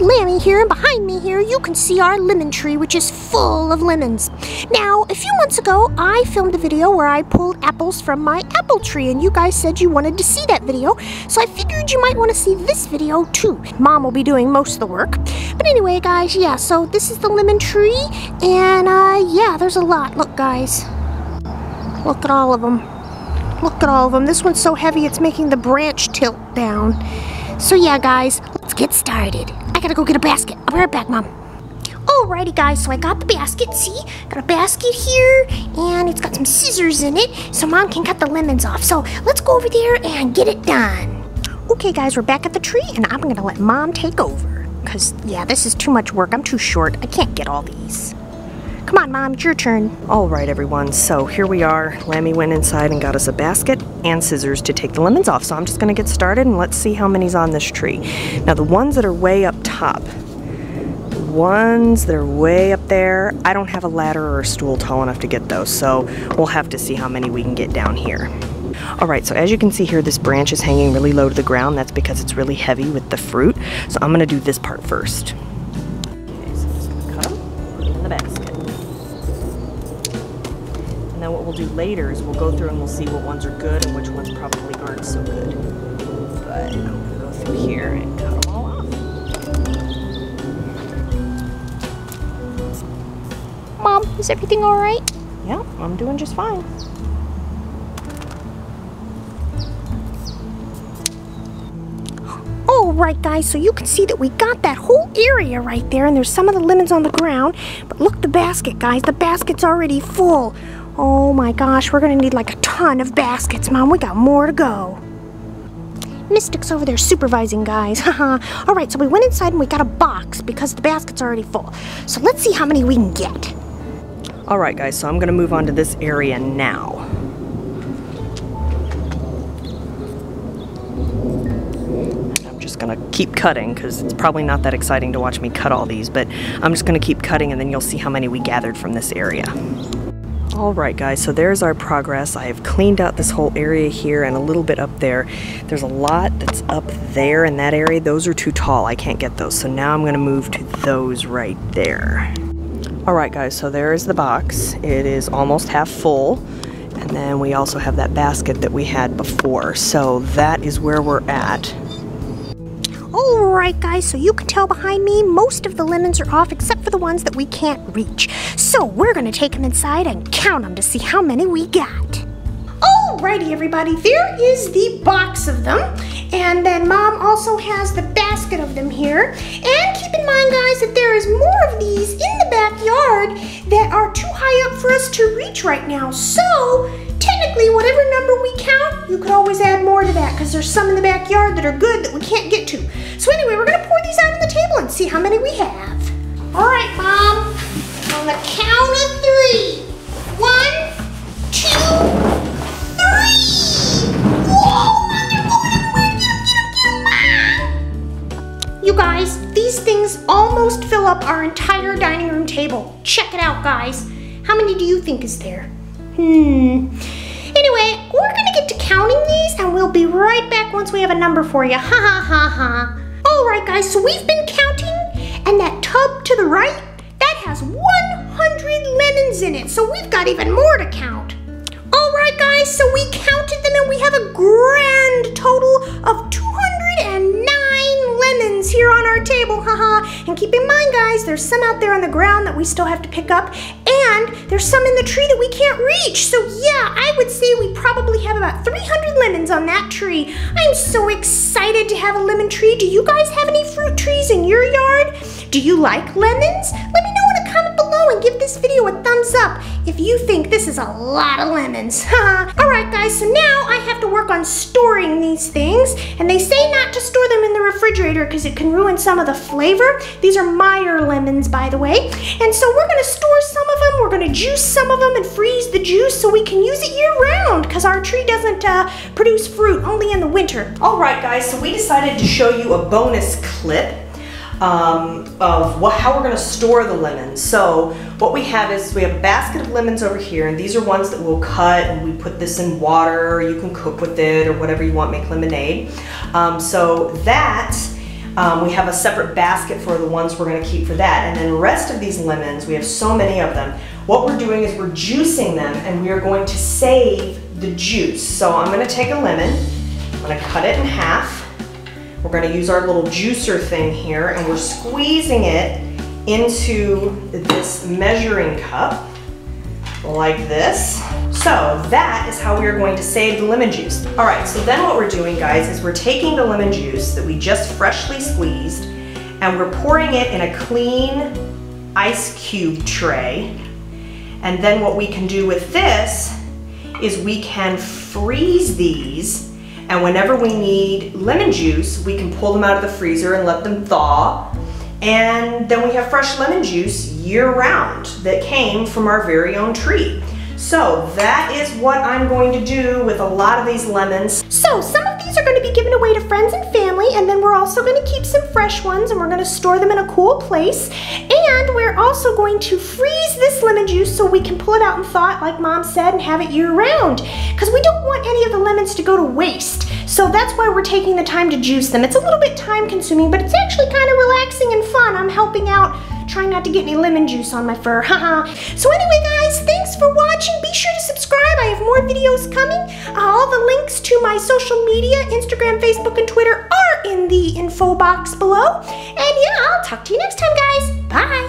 Lambie here, and behind me here, you can see our lemon tree, which is full of lemons. Now, a few months ago, I filmed a video where I pulled apples from my apple tree, and you guys said you wanted to see that video, so I figured you might want to see this video too. Mom will be doing most of the work. But anyway, guys, yeah, so this is the lemon tree, and uh, yeah, there's a lot. Look, guys. Look at all of them. Look at all of them. This one's so heavy it's making the branch tilt down. So yeah, guys, let's get started. I gotta go get a basket. I'll be right back, Mom. Alrighty, guys, so I got the basket. See? Got a basket here, and it's got some scissors in it, so Mom can cut the lemons off. So let's go over there and get it done. Okay, guys, we're back at the tree, and I'm gonna let Mom take over. Because, yeah, this is too much work. I'm too short. I can't get all these. Come on, Mom, it's your turn. All right, everyone, so here we are. Lambie went inside and got us a basket and scissors to take the lemons off. So I'm just gonna get started and let's see how many's on this tree. Now, the ones that are way up top, the ones that are way up there, I don't have a ladder or a stool tall enough to get those, so we'll have to see how many we can get down here. All right, so as you can see here, this branch is hanging really low to the ground. That's because it's really heavy with the fruit. So I'm gonna do this part first. We'll do later is we'll go through and we'll see what ones are good and which ones probably aren't so good. But I'm gonna go through here and cut them all off. Mom, is everything alright? Yeah, I'm doing just fine. Alright, guys, so you can see that we got that whole area right there, and there's some of the lemons on the ground. But look, the basket, guys, the basket's already full. Oh my gosh, we're gonna need like a ton of baskets, Mom. We got more to go. Mystic's over there supervising, guys. All right, so we went inside and we got a box because the basket's already full. So let's see how many we can get. All right, guys, so I'm gonna move on to this area now. I'm just gonna keep cutting because it's probably not that exciting to watch me cut all these, but I'm just gonna keep cutting and then you'll see how many we gathered from this area. All right, guys, so there's our progress. I have cleaned out this whole area here and a little bit up there. There's a lot that's up there in that area. Those are too tall. I can't get those. So now I'm gonna move to those right there. All right, guys, so there is the box. It is almost half full. And then we also have that basket that we had before. So that is where we're at. Alright, guys, so you can tell behind me most of the lemons are off except for the ones that we can't reach. So we're gonna take them inside and count them to see how many we got. Alrighty, everybody, there is the box of them. And then Mom also has the basket of them here. And keep in mind, guys, that there is more of these in the backyard that are too high up for us to reach right now. So, technically, whatever number we count, you could always add more to that because there's some in the backyard that are good that we can't get to. So almost fill up our entire dining room table. Check it out, guys. How many do you think is there? Hmm. Anyway, we're gonna get to counting these and we'll be right back once we have a number for you. Ha ha ha ha. Alright guys, so we've been counting and that tub to the right, that has 100 lemons in it. So we've got even more to count. Alright guys, so we counted them and we have a grand total of 209 lemons here on our table, haha. And keep in mind guys, there's some out there on the ground that we still have to pick up and there's some in the tree that we can't reach. So yeah, I would say we probably have about 300 lemons on that tree. I'm so excited to have a lemon tree. Do you guys have any fruit trees in your yard? Do you like lemons? Let me know in a comment below and give this video a thumbs up if you think this is a lot of lemons. Alright guys, so now I have to work on storing these things. And they say not to store them in the refrigerator because it can ruin some of the flavor. These are Meyer lemons, by the way. And so we're to store some of them. We're to juice some of them and freeze the juice so we can use it year round because our tree doesn't uh, produce fruit only in the winter. All right, guys, so we decided to show you a bonus clip um, of what, how we're gonna store the lemons. So what we have is we have a basket of lemons over here, and these are ones that we'll cut, and we put this in water, you can cook with it, or whatever you want, make lemonade. Um, so that Um, we have a separate basket for the ones we're gonna keep for that. And then the rest of these lemons, we have so many of them. What we're doing is we're juicing them and we are going to save the juice. So I'm gonna take a lemon, I'm gonna cut it in half. We're gonna use our little juicer thing here and we're squeezing it into this measuring cup like this. So that is how we are going to save the lemon juice. All right, so then what we're doing guys is we're taking the lemon juice that we just freshly squeezed and we're pouring it in a clean ice cube tray. And then what we can do with this is we can freeze these and whenever we need lemon juice, we can pull them out of the freezer and let them thaw. And then we have fresh lemon juice year round that came from our very own tree. So that is what I'm going to do with a lot of these lemons. So some of are going to be given away to friends and family and then we're also going to keep some fresh ones and we're going to store them in a cool place. And we're also going to freeze this lemon juice so we can pull it out and thaw it like mom said and have it year round. Because we don't want any of the lemons to go to waste. So that's why we're taking the time to juice them. It's a little bit time consuming but it's actually kind of relaxing and fun. I'm helping out trying not to get any lemon juice on my fur, haha. so anyway guys, for watching. Be sure to subscribe, I have more videos coming. All the links to my social media, Instagram, Facebook, and Twitter are in the info box below. And yeah, I'll talk to you next time guys. Bye.